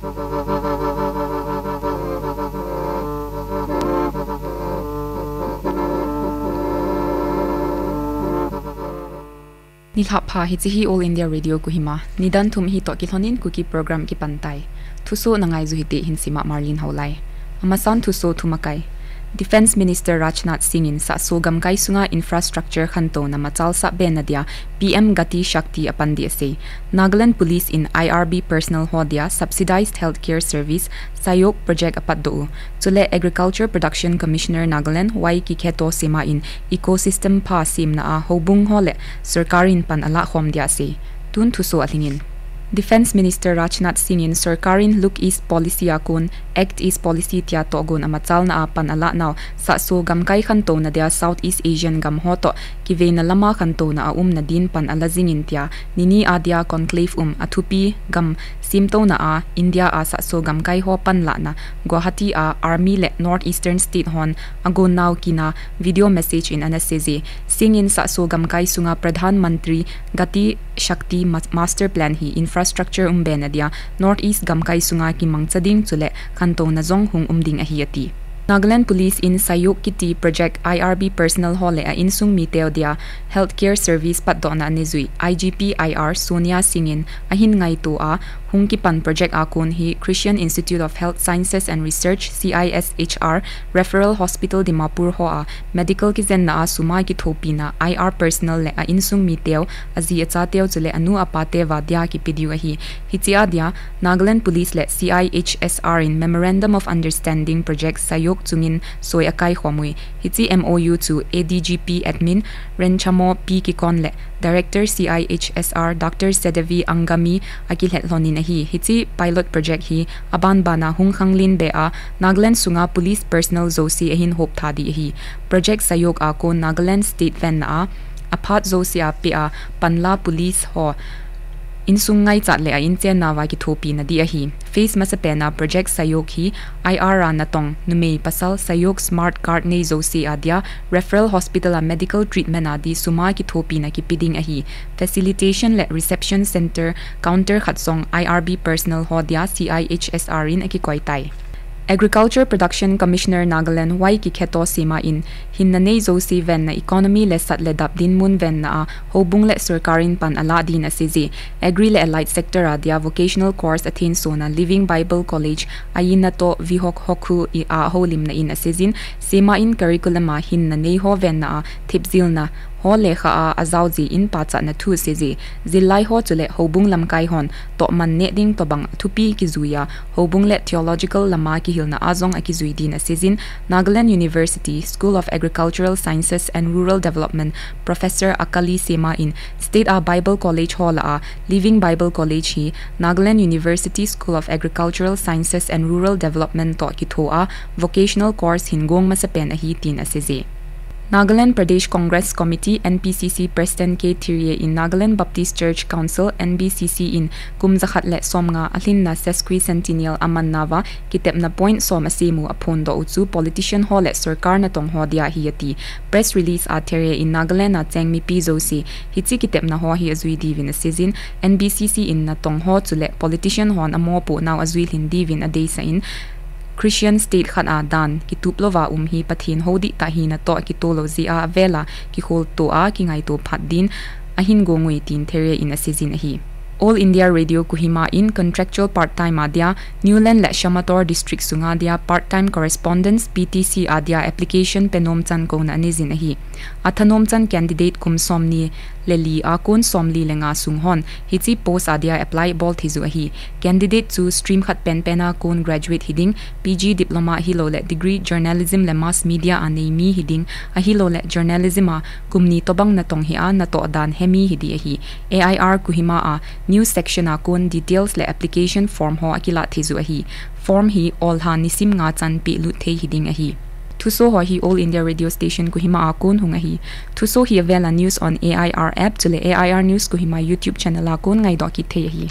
ni lha pha hi chi hi all india radio ku hima nidan thum hi to ki ku ki program ki pantai. Thuso nangai zu hi te hin sima marlin haulai. Amasan thuso thumakai Defense Minister Rajnath Singh in sa sogam kai sunga infrastructure khanto na machal sa benadia PM Gati Shakti apandi ase. Nagaland Police in IRB personal hodia subsidized healthcare service sayok project apat do chule agriculture production commissioner Nagaland wai ki kheto sema in ecosystem pa sim na a hobung hole sarkarin pan ala khom dia se tun thuso alingin Defense Minister Rajnath Singh in Sarkarin East Policy akun Act East Policy tia to gun amachal na apan ala naw sa so gam kai khanto na dia Southeast Asian gam hoto ki ve na lama khanto na um na din pan ala zingin tia nini adia conclave um athupi gam simto na a India a sa so gam kai ho pan la na Guwahati a Army le Northeastern State hon ago naw kina video message in anasese Singh in sa so gam kai sunga Pradhan Mantri Gati Shakti Master Plan hi infra infrastructure umben adia north east gamkai sunga ki mangchading chule. Khanto na zong hung umding a hiati Nagaland Police in Sayuk Kiti Project IRB Personal Hall e a insung miteo dia. Healthcare service pat dona nizui IGP IR Sonia Singin. Ahin ngai tu a. Hungkipan Project Akun hi Christian Institute of Health Sciences and Research CISHR Referral Hospital Dimapur ho a medical ki zen na suma ki thopi na IR personnel le a insung mi teo azi acha teo chule anu apate vadya ki pidiu hi hichia dia Nagaland Police le CIHSR in Memorandum of Understanding Project Sayok chungin soi akai khomui hichi MOU to ADGP admin Renchamo P ki kon le Director CIHSR Dr. Sedevi Angami akil het lonin na hi hichi pilot project hi aban bana hung khanglin be a Nagaland sunga police personal zosi ahin hop tha di hi project sayog a ko Nagaland state van a aphat zosi a pe a panla police ho in sungai chat le a in chen nawa ki thopi na di a hi face masa pena project sayok hi IR na tong numei pasal sayok smart card nei zo si adia referral hospital a medical treatment a di suma ki thopi na ki piding a hi facilitation le reception center counter khatsong IRB personal ho dia CIHSR in a ki koitai Agriculture Production Commissioner Nagaland wai ki kheto sima in hin na nei zo si ven na economy le sat le dap din mun ven na a hobung le sarkarin pan ala din a sizi agri le allied sector a dia vocational course athin so na Living Bible College ayin to vihok hoku i a holim na in a sizin sema in curriculum a hin na nei ho ven na a na ho le kha a azau ji in pa cha na thu se ji zilai ho chule hobung lam kai hon. To man ne ding to bang thupi ki zuya hobung le theological lama ki hilna azong aki zui din a season Nagaland University School of Agricultural Sciences and Rural Development Professor Akali Sema in. State a Bible College Hall a. Living Bible College hi. Nagaland University School of Agricultural Sciences and Rural Development to ki tho a. Vocational course hingong ma sa pen a hi tin a se Nagaland Pradesh Congress Committee NPCC President K. Thirie in Nagaland Baptist Church Council NBCC in kumzakhat le somnga alin na sesquicentennial aman nawa kitep na point som asimu apon do uchu politician hole sarkar na tong press release a Thirie in Nagaland na chengmi pi zosi hichi kitep na ho hi azui divin season NBCC in na tong ho chule politician hon amo po azui lin divin a day sa in Christian state khan a dan. Ki tuplova um hi pathin. Hodi ta hi na to ki tolo zi a vela. Ki hol to a, ki ngai to phat din. A hin go ngui tin there in a season hi. All India Radio Kuhima in contractual part-time adya Newland Lashamator district sunga dia part-time correspondence PTC adya application penom chan ko na ni zin hi athanom chan candidate kum somni leli akun somli lenga sunghon hichi post adia apply bol thizu hi candidate chu stream khat pen pena kun graduate hiding pg diploma hilo le degree journalism le mass media ane mi hiding a hilo journalism a kumni tobang na tong hi a na to dan hemi hidi hi air kuhima a news section a kun details le application form ho akila thizu hi form hi all ha nisim nga chan pi lu the hiding a hi Thuso ho hi All India radio station ko hima akun hunga hi. Thuso hi avela news on AIR app chule AIR news ko hima YouTube channel akun ngai do ki the hi.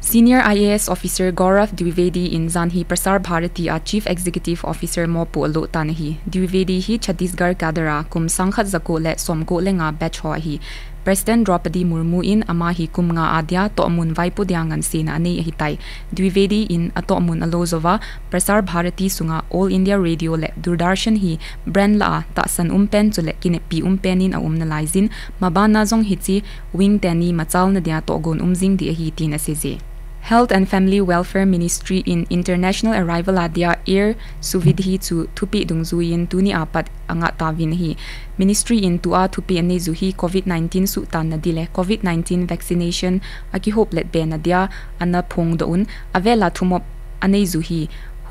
Senior IAS officer Gaurav Dwivedi in Zanhi Prasar Bharati a Chief Executive Officer mo po lo tanahi. Dwivedi hi Chhattisgarh kadara kum sangkhat zako le somko lenga batch ho hi. President Draupadi Murmu in ama hi kumnga adya to amun vaipo diangan sena ane hitai Dwivedi in ato amun alozova Prasar Bharati sunga All India Radio le Durdarshan hi brand la ta san umpen chule kine pi umpen in a umna laizin mabana zong hitsi wing tani machal na dia to gon umjing di hi tin aseze Health and Family Welfare Ministry in International Arrival Adia Air Suvidhi to Tupi Dungzuin Tuni Apat Anga Tavin hi. Ministry in Tua Tupi Zuhi COVID-19 su tan na dile COVID-19 vaccination aki hope let be na dia ana phong doun avela thumop ane zuhi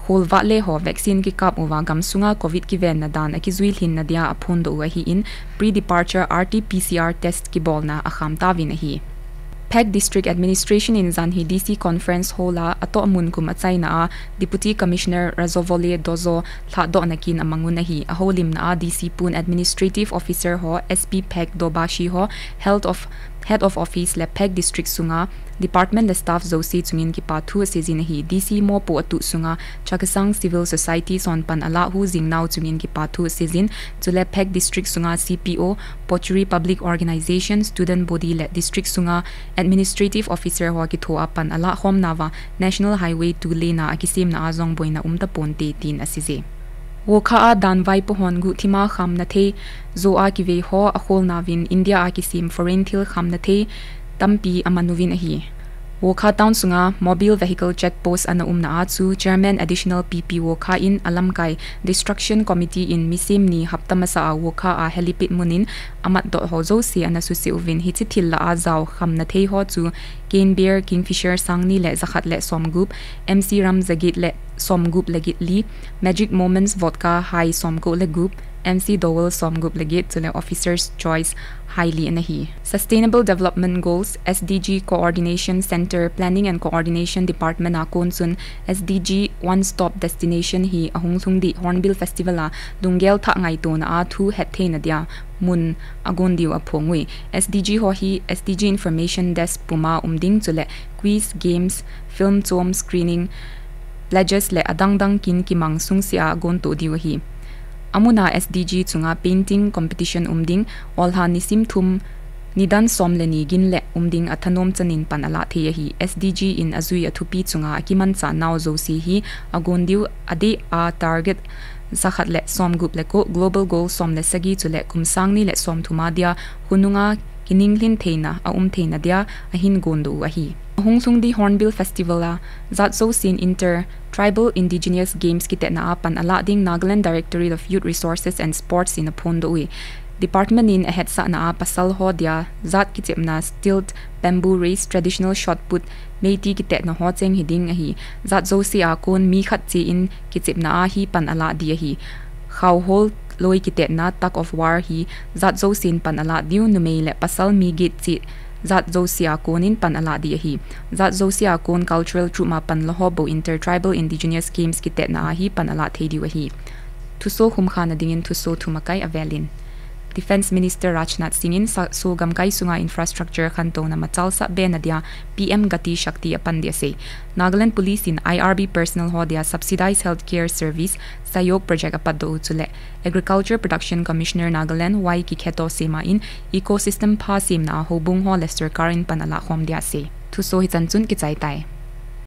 hol ho vaccine ki kap sunga covid ki ven dan aki zuil hin na dia in pre departure rt pcr test ki bol na akham PEG District Administration in Zanhi DC Conference Hola ato amun kum na Deputy Commissioner Razovole Dozo do nakin amangun na hi aholim na DC Pun Administrative Officer ho SP PEG Dobashi ho Health of Head of Office le PEG District Sunga Department le staff zo si chungin ki pathu se zin hi DC mo po atu sunga chakasang civil society son pan ala hu jing naw chungin ki pathu se zin chule PEG District Sunga CPO Pochuri Public Organization Student Body le District Sunga Administrative Officer ho ki tho pan ala hom nawa National Highway 2 lane na akisim na azong boina umta ponte tin asize वो खा आ दान Y पो होनगु थिमा खाम न थे जो आ कि वे हो अखोल नाविन इंडिया आ कि सिम फॉरेन थिल खाम न थे तंपी अमनुविन अही Woka Town sunga mobile vehicle check post ana umna a chu chairman additional PP Woka in alamkai destruction committee in misim ni haptamasa a Woka a helipit munin amat dot hozo si ana su si uvin hi chithil la a zaw khamna thei ho chu Kane Bear Kingfisher sangni le zakhat le som group MC Ram Zagit le som group legit li Magic Moments vodka high som go le group MC Dowell som group legit to the officer's choice highly nahi. Sustainable Development Goals SDG Coordination Center Planning and Coordination Department a konsun SDG One Stop Destination hi ahung thung di Hornbill Festival a dungel tha ngai to na a thu het the na dia mun agon diu a SDG ho hi SDG Information Desk puma umding chule quiz games film chom screening pledges le adang dang kin ki mang sung sia gon to diu hi amuna sdg chunga painting competition umding olha nisim thum nidan somleni ginle umding athanom chanin panala theya hi. Sdg in azui athupi chunga akiman cha naw zo si hi agondiu ade a target zakhat le som group le ko global goal som le sagi chule kumsang ni le som thuma dia hununga kininglin theina a um theina dia ahin gondu a hi Hungsung di Hornbill Festival a zat so sin inter Tribal Indigenous Games kite na apan ala ding Nagaland Directorate of Youth Resources and Sports in Apondo ui. Department in ahead sa na pasal ho dia zat kitip na stilt bamboo race traditional shot put meiti kite na ho cheng hiding a hi zat zo si a kon mi khat chi in kitip na a hi pan ala dia hi khaw hol loi kite na tak of war hi zat zo sin pan ala diu nu le pasal mi git chi zat zosia konin pan ala di hi zat zosia kon cultural truma pan lo hobo intertribal indigenous games ki te na hi pan ala thei di hi thu so khana dingin thu so avelin Defense Minister Rajnath Singhin sa so gamkai sunga infrastructure khanto na machal sa be PM Gati Shakti apan dia se Nagaland Police in IRB personal ho dia subsidized healthcare service sa yok project apad do chule Agriculture Production Commissioner Nagaland Y ki kheto sema in ecosystem pa sim na hobung ho Lester Karin panala khom dia se thu so hi chan chun ki chai tai